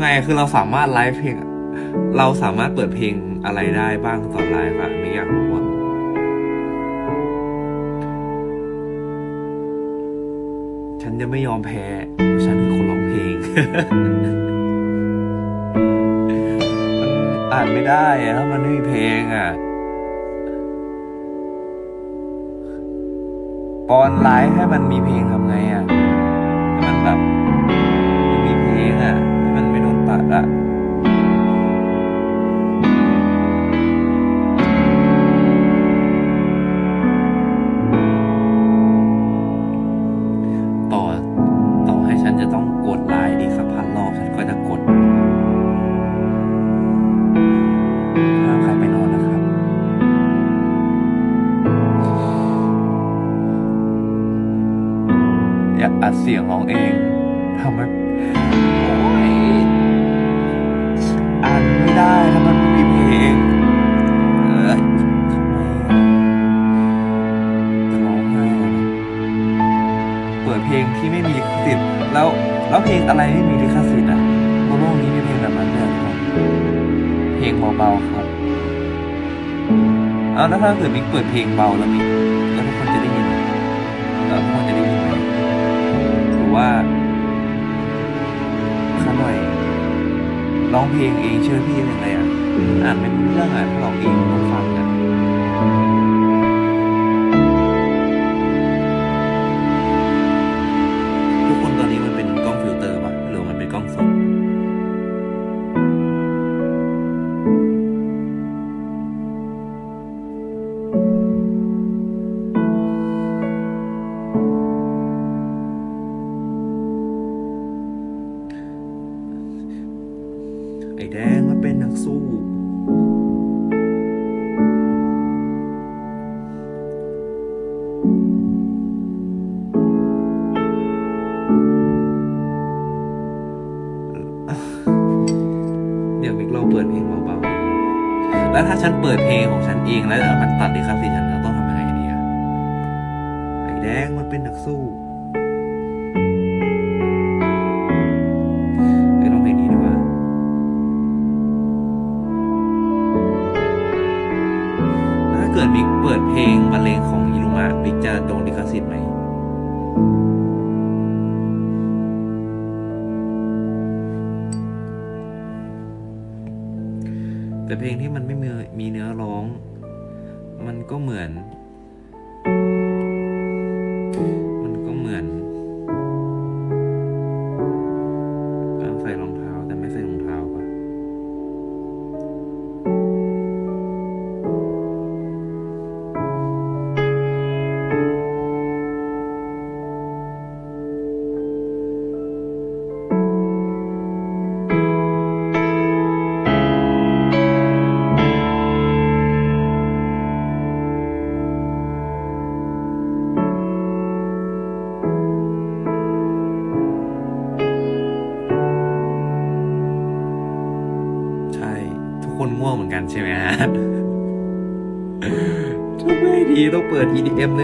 ยังไงคือเราสามารถไลฟ์เพลง เราสามารถเปิดเพลงอะไรได้บ้างตอนไลฟ์อะไม่อยากรู้อะฉันจะไม่ยอมแพ้ฉันคือคนร้องเพลง มันอ่านไม่ได้ถ้ามันไม่มีเพลงอะปอนไลฟ์ให้มันมีเพลง เพลงเบาแล้วมี เองแล้วมันตัดดีครับสิ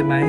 de.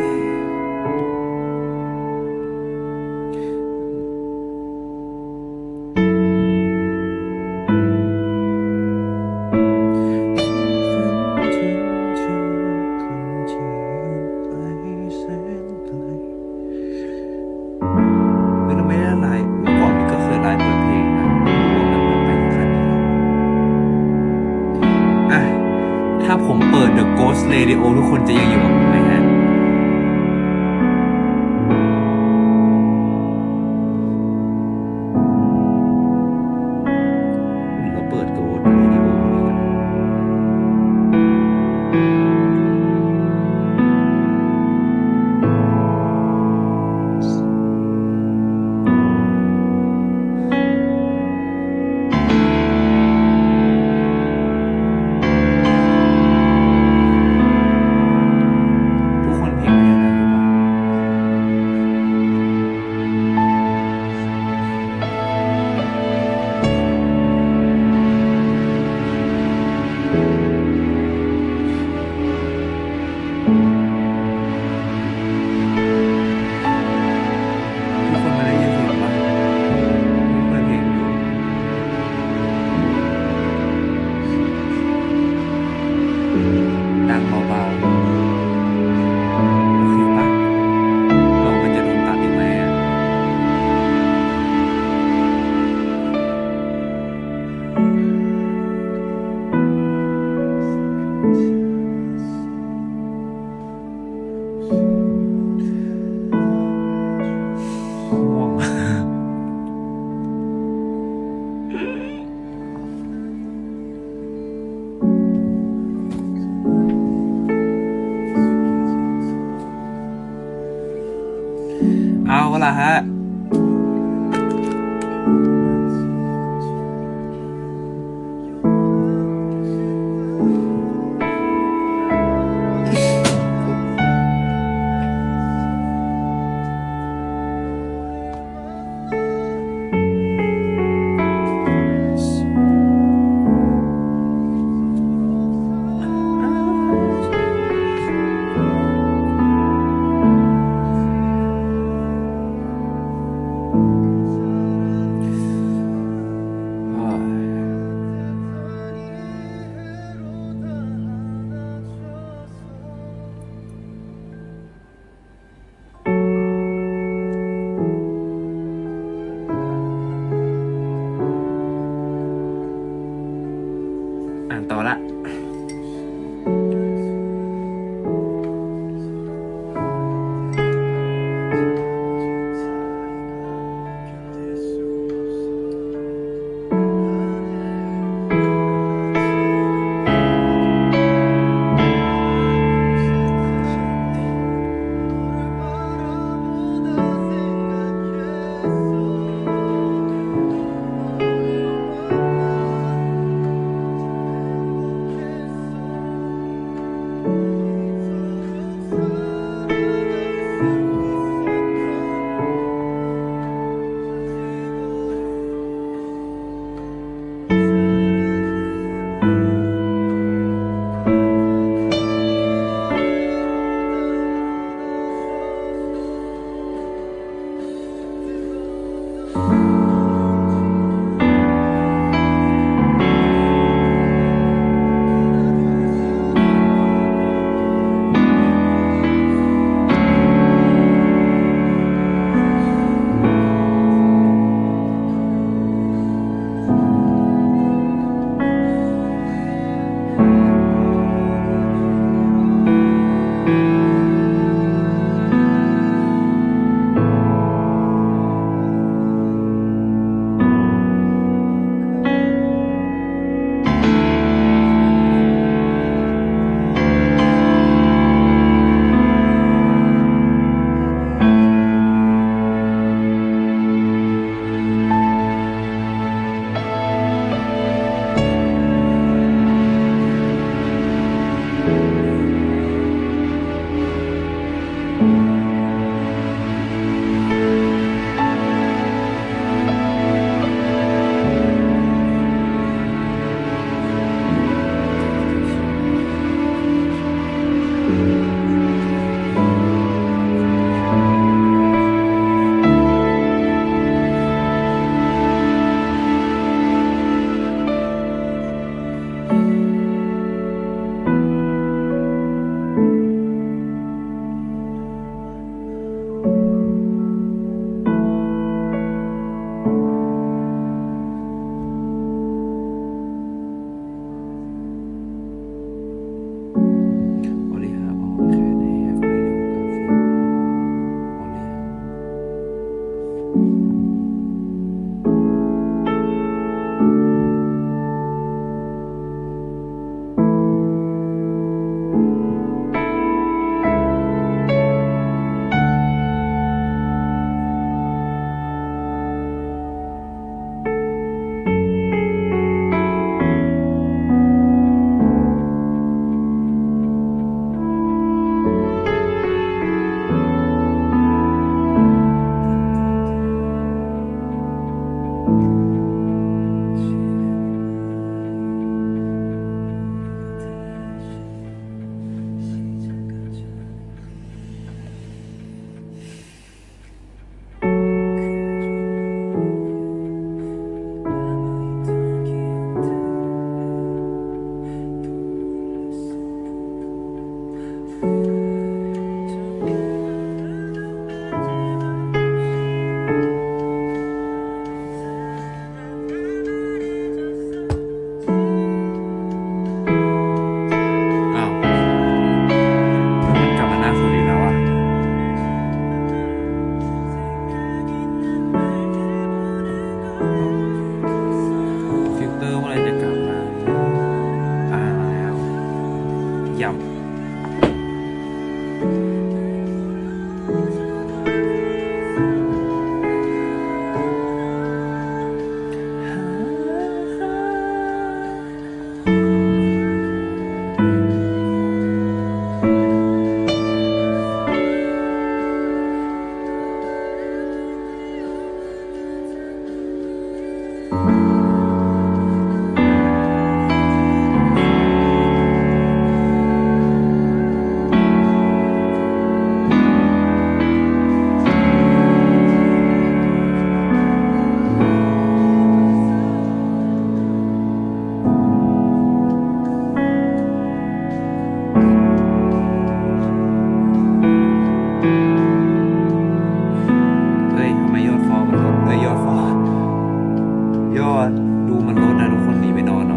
ดูมันลดนะทุกคนหนีไปนอนเนาะ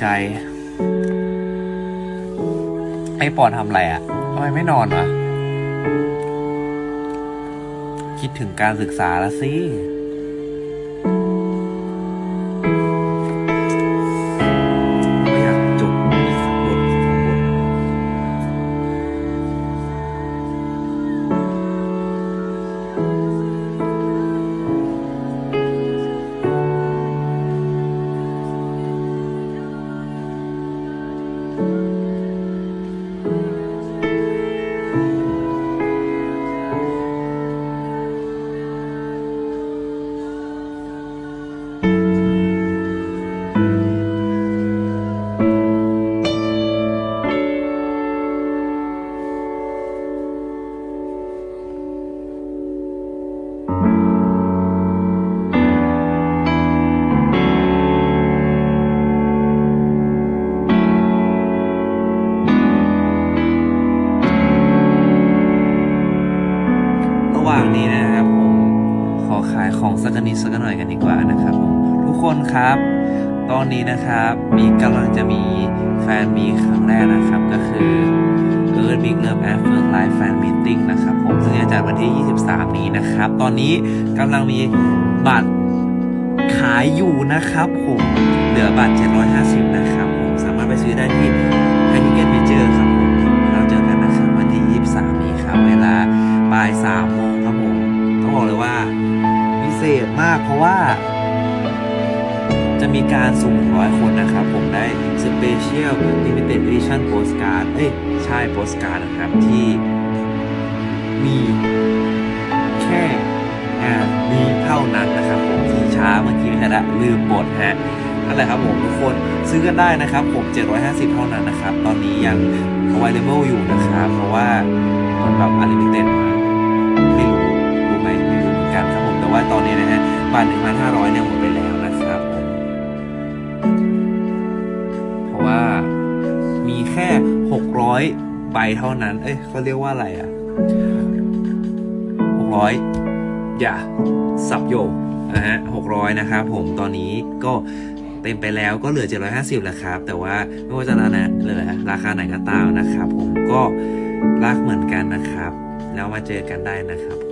ใจ ไอ้ปอนทำอะไรอะ่ะทำไมไม่นอนวะคิดถึงการศึกษาละสิ ว่าพิเศษมากเพราะว่า จะมีการสุ่มร้อยคนนะครับ ผมได้ Special Limited Edition Postcard เอ้ยใช่ Postcard นะครับที่มีแค่งานนี้เท่านั้นนะครับผมที่ช้าเมื่อกี้ไม่ทันละลืมบทฮะนั่นแหละครับผมทุกคนซื้อกันได้นะครับ ผม 750 เท่านั้นนะครับ ตอนนี้ยัง available อยู่นะครับ เพราะว่ามันแบบ unlimited แต่ว่าตอนนี้นะฮะบัตร1,500เนี่ยหมดไปแล้วนะครับผมเพราะว่ามีแค่ 600 ใบเท่านั้น เอ้ยเขาเรียกว่าอะไรอะหกร้อยอย่า สับโยกนะฮะหกร้อยนะครับผมตอนนี้ก็เต็มไปแล้วก็เหลือ 750แล้วครับ แต่ว่าไม่ว่าจะราคาเหลือราคาไหนก็ตามนะครับ ผมก็รักเหมือนกันนะครับ แล้วมาเจอกันได้นะครับ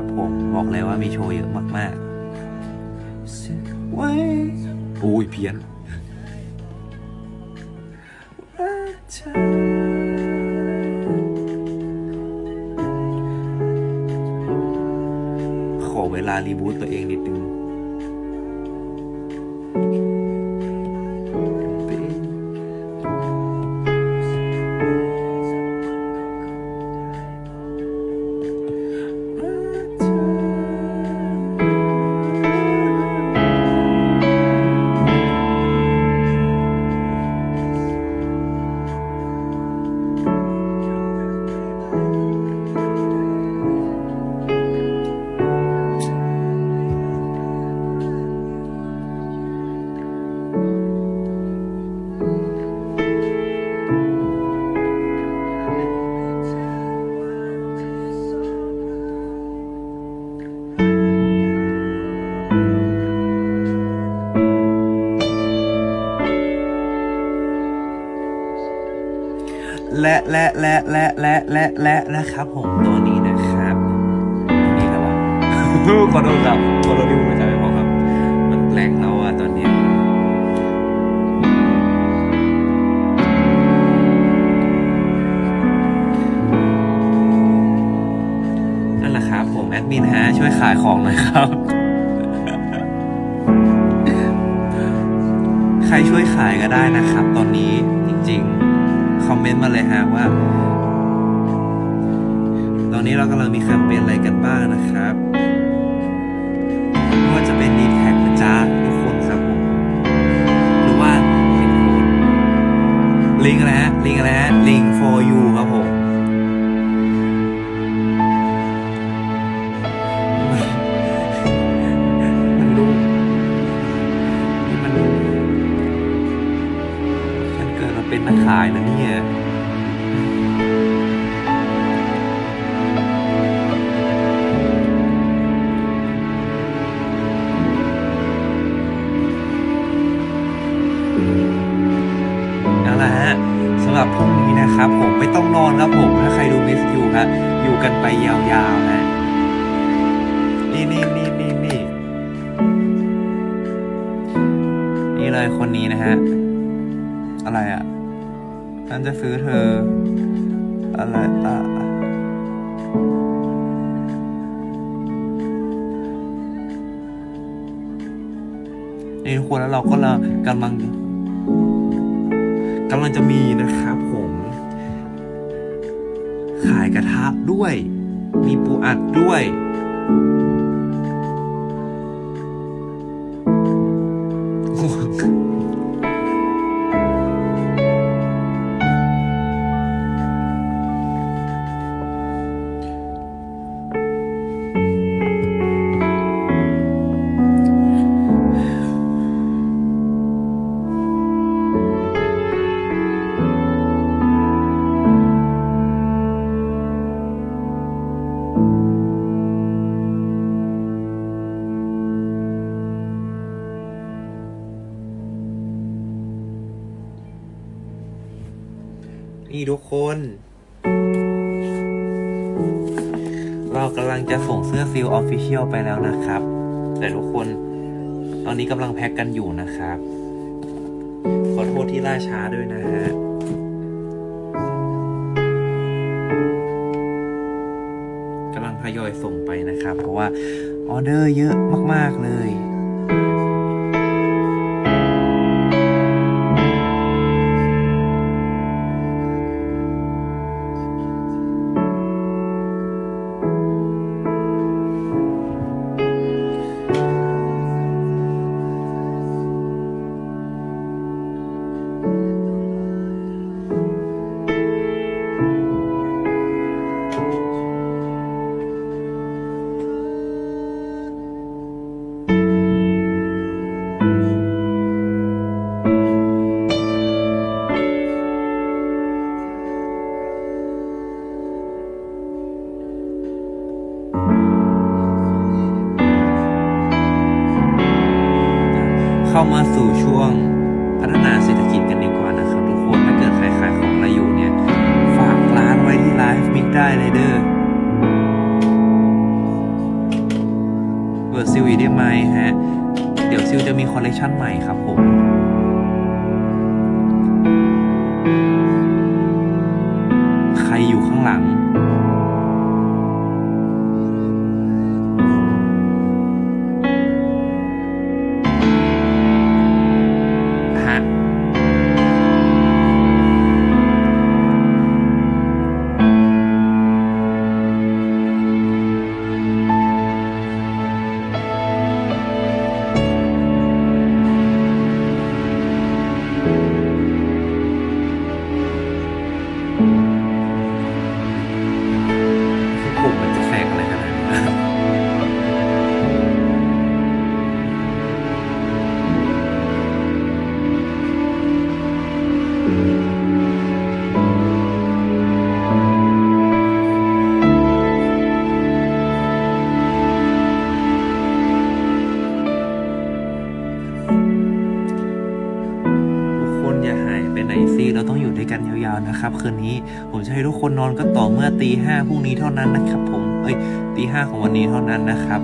ครับผมบอกเลยว่ามีโชว์เยอะมากๆไว้โอ้ยเพี้ยน และและและและและและและนะครับ ผมตัวนี้นะครับนี่แล้วขอโทษครับขอโทษที่ผมไม่ใช่ไม่พอครับ มันแรงแล้วอะตอนนี้นั่นแหละครับผมแอดมินฮะช่วยขายของหน่อยครับใครช่วยขายก็ได้นะครับ ตอนนี้จริง ๆ คอมเมนต์มาเลยฮะว่า ตอนนี้เรากำลังมีแคมเปญอะไรกันบ้างนะครับไม่ว่าจะเป็นดีแท็กนะจ๊ะทุกคนครับผมหรือว่าเป็นลิงก์อะไรฮะลิงก์อะไรฮะลิงก์ for you ครับผม เสื้อซิล official ไปแล้วนะครับ แต่ทุกคนตอนนี้กำลังแพ็กกันอยู่นะครับ ขอโทษที่ล่าช้าด้วยนะฮะกำลังทยอยส่งไปนะครับ เพราะว่าออเดอร์เยอะมาก ๆ เลย คนนอนก็ต่อเมื่อตีห้าพรุ่งนี้เท่านั้นนะครับ ผม เอ้ยตีห้าของวันนี้เท่านั้นนะครับ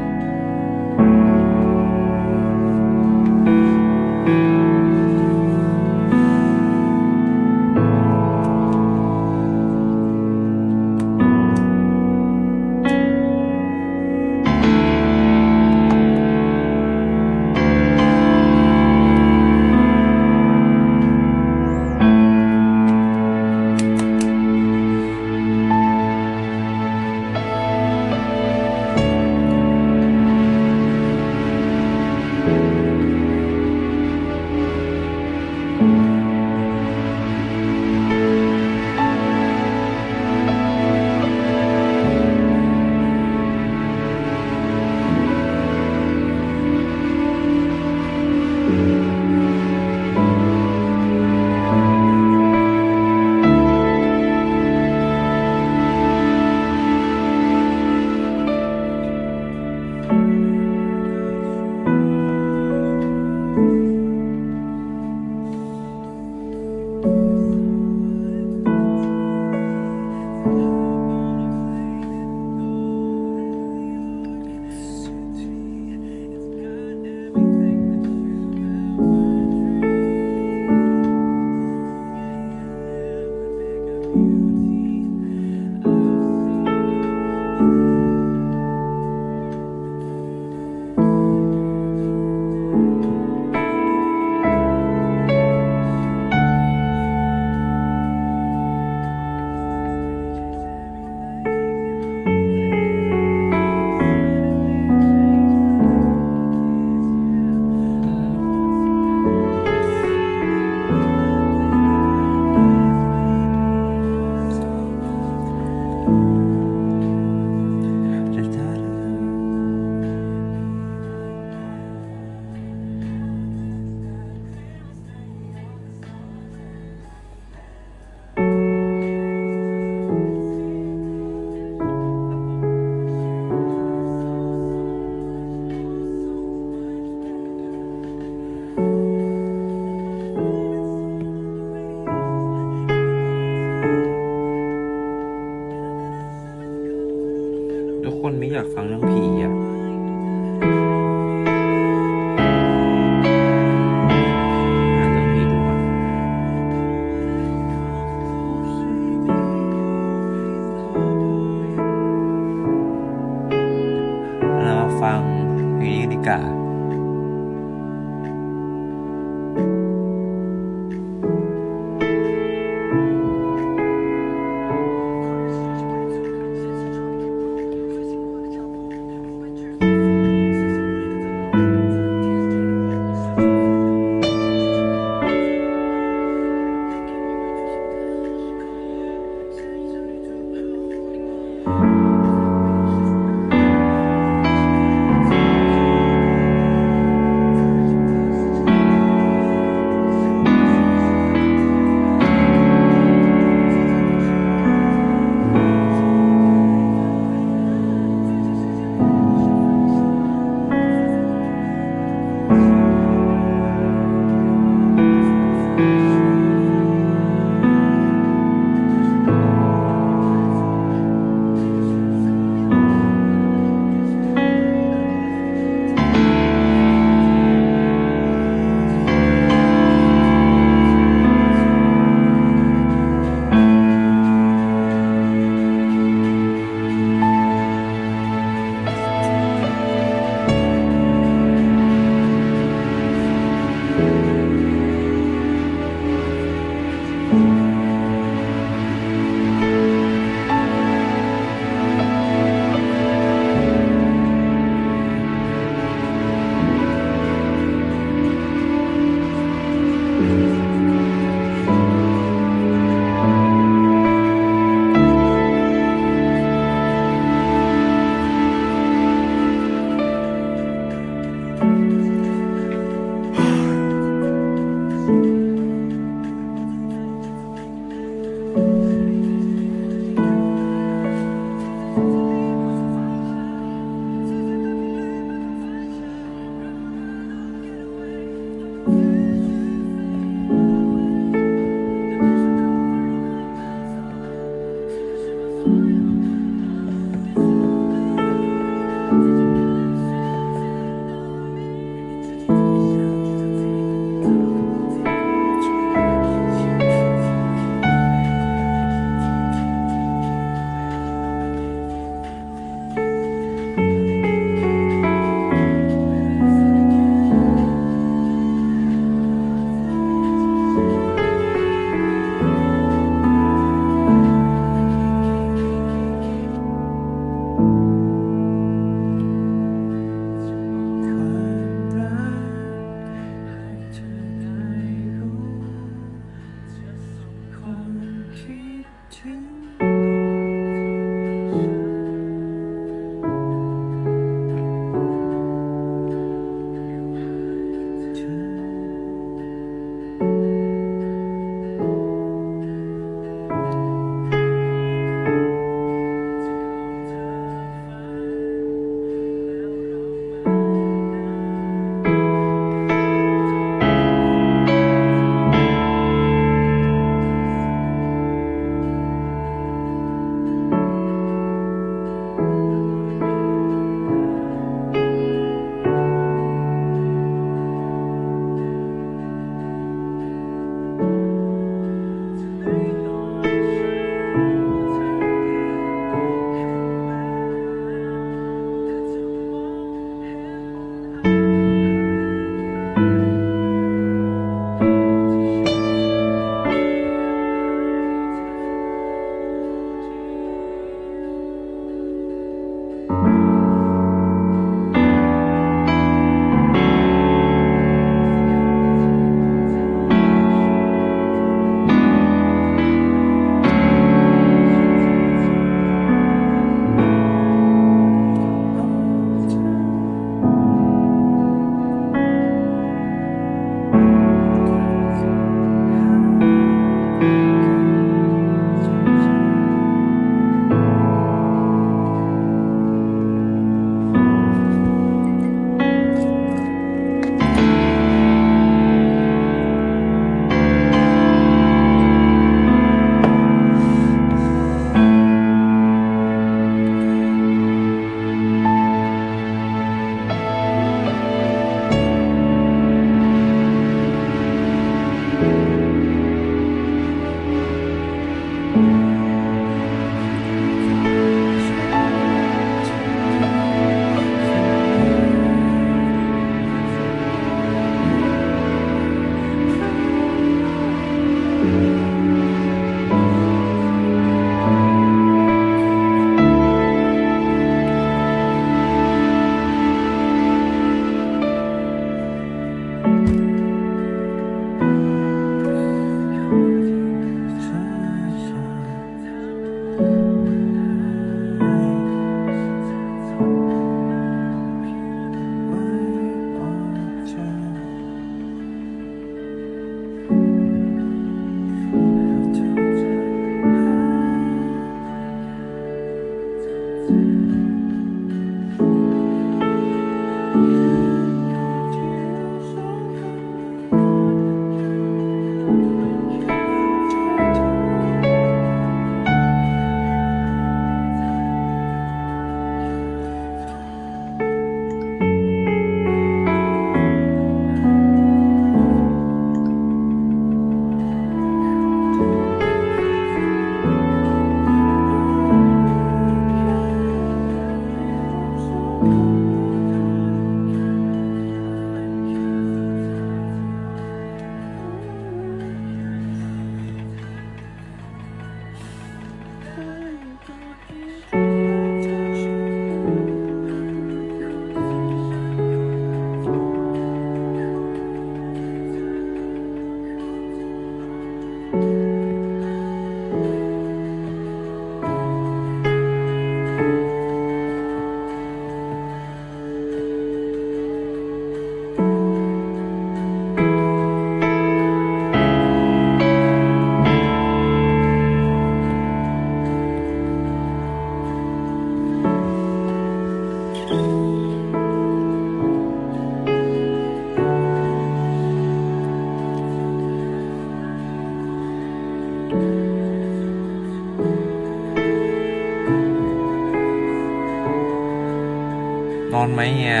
ไหมเฮีย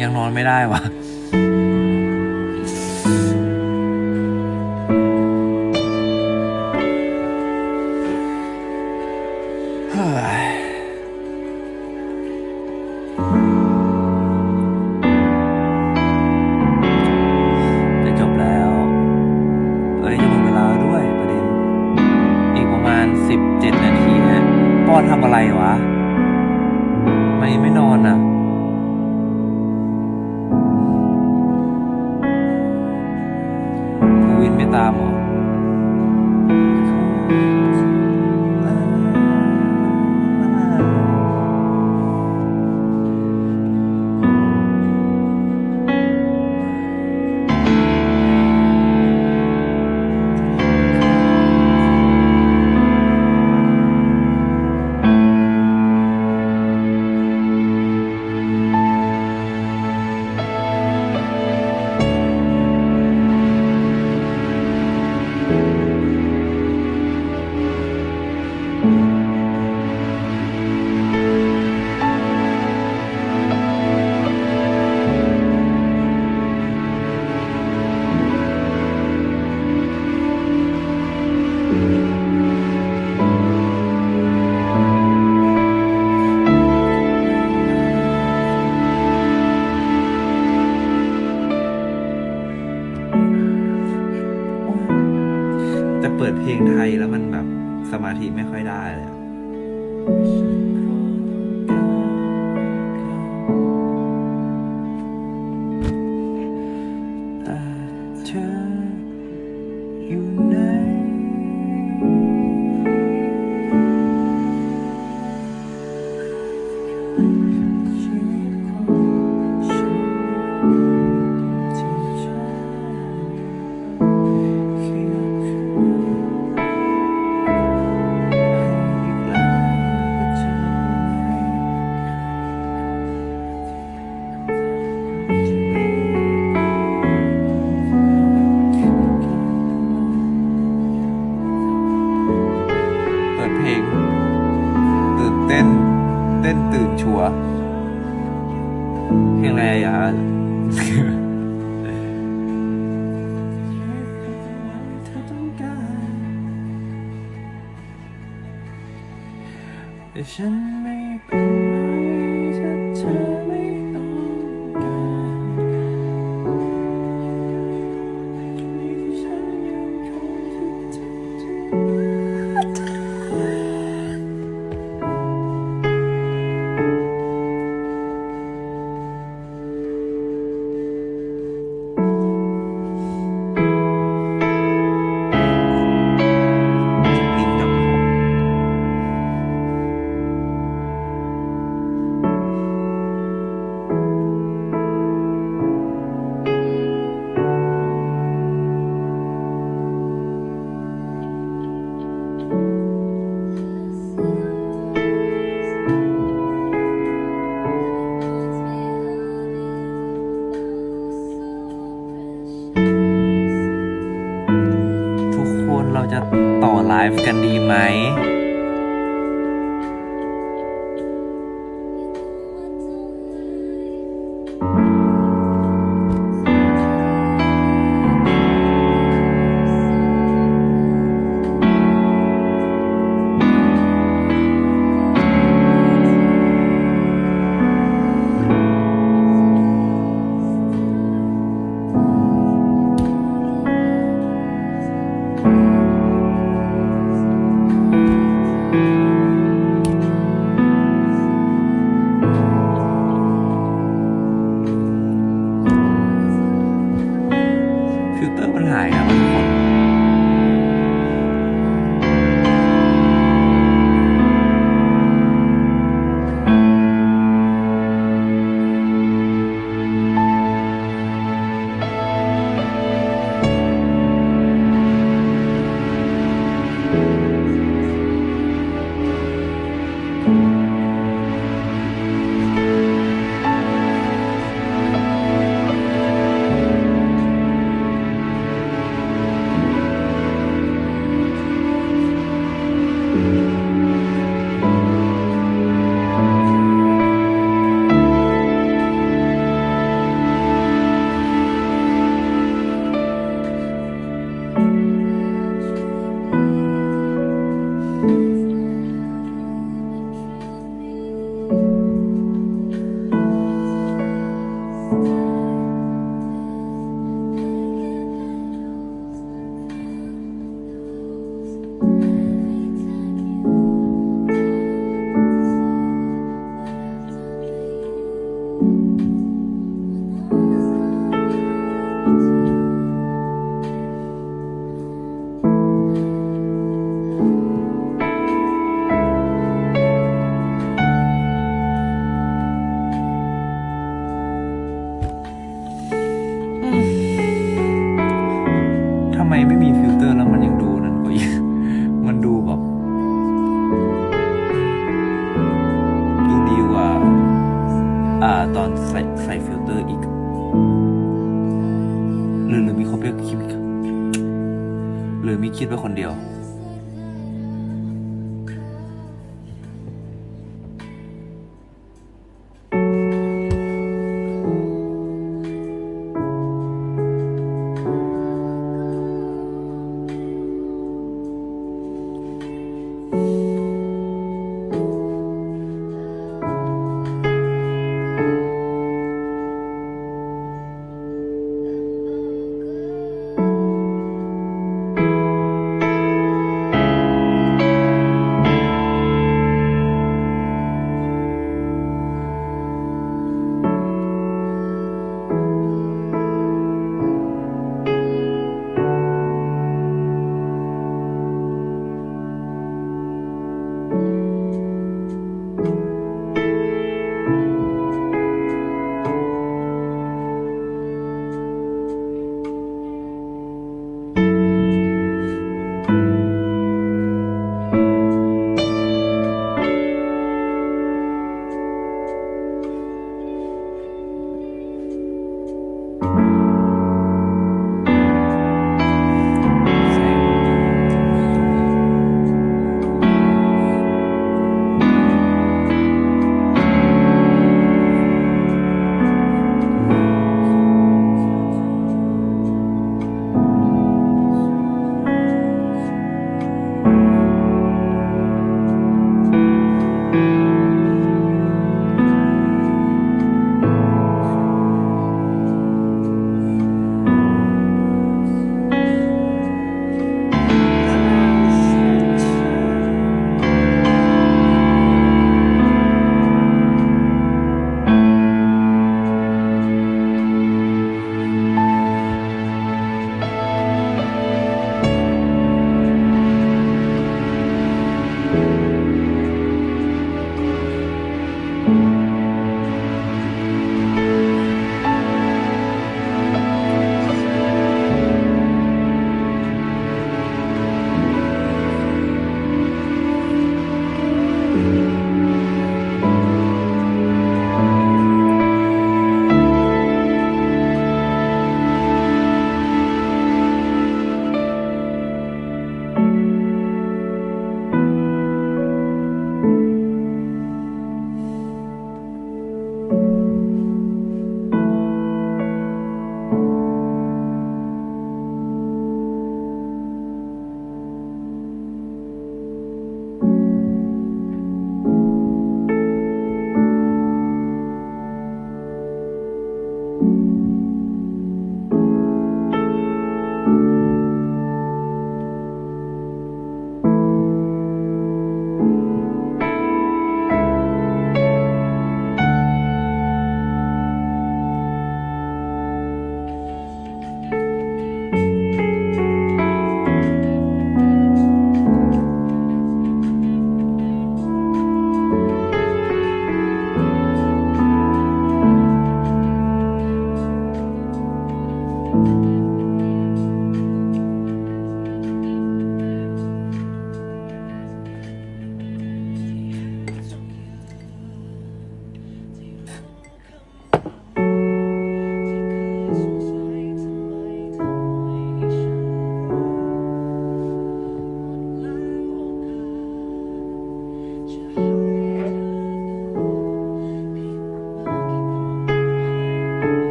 ยังนอนไม่ได้วะ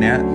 ไ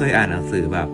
เคยอ่านหนังสือแบบ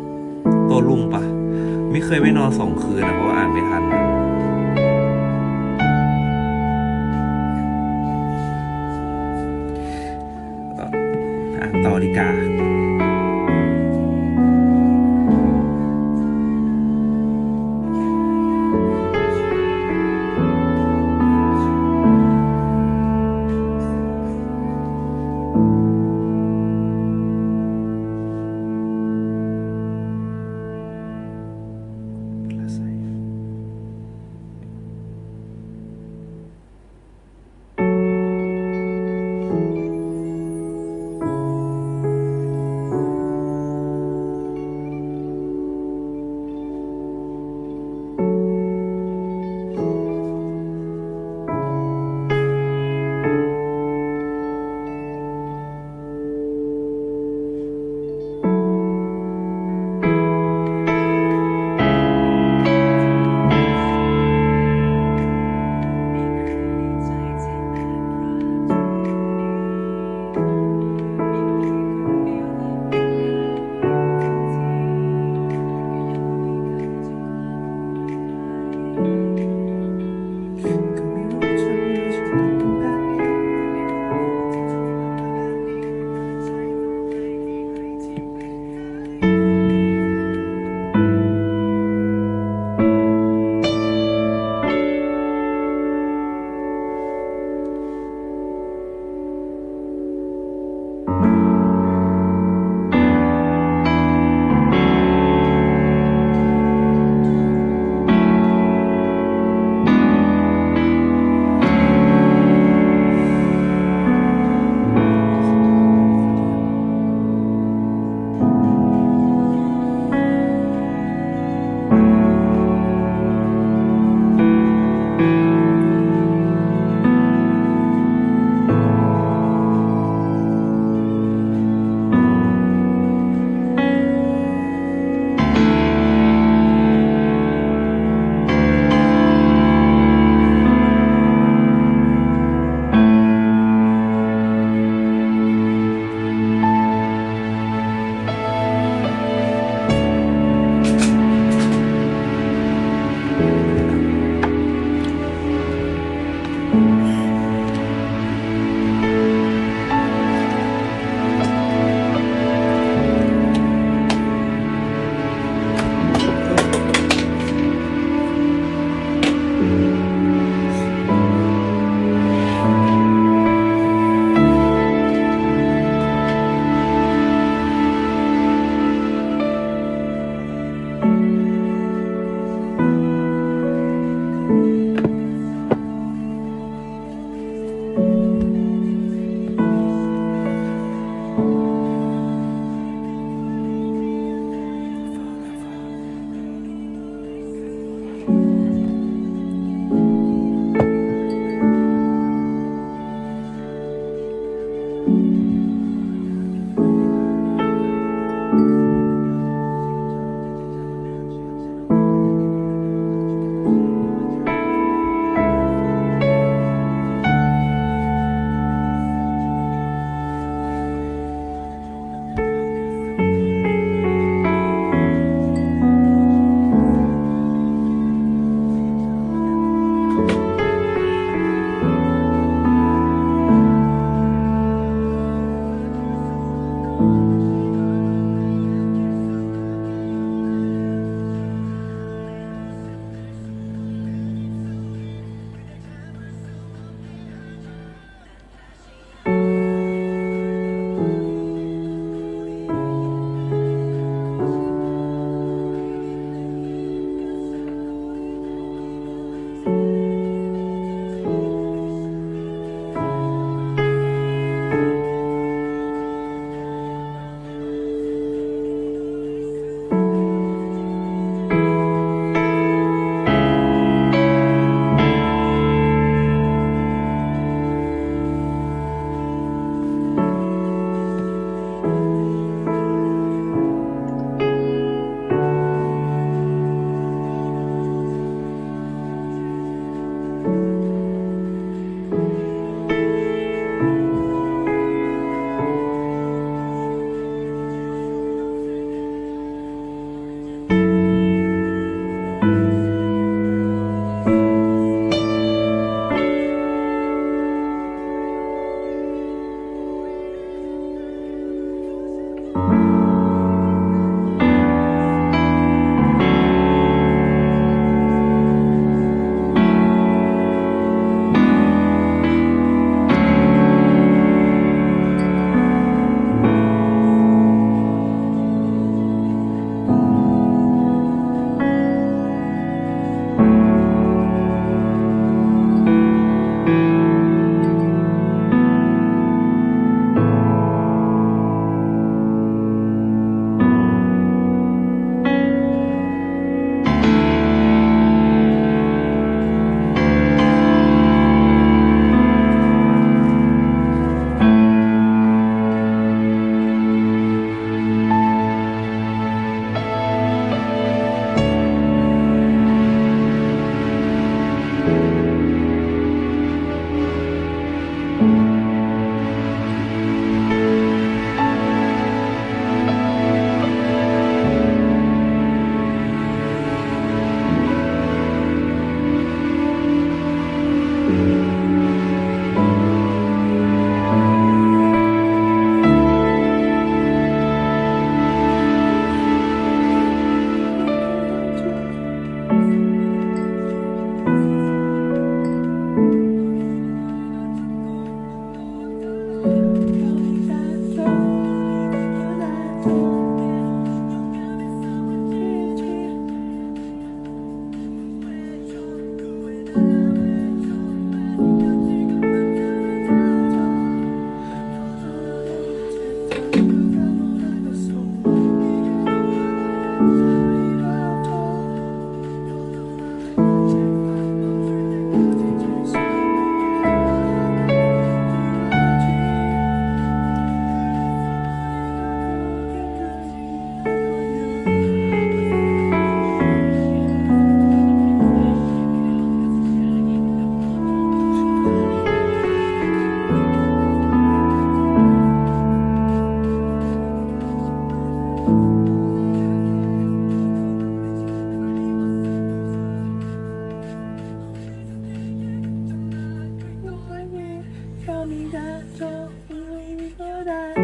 君がそう言うようだ